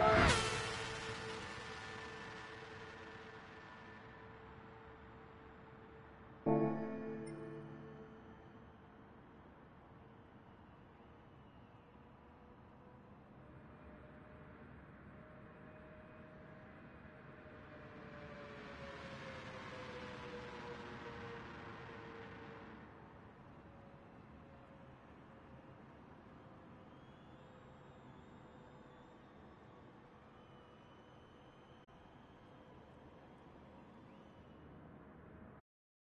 Bye.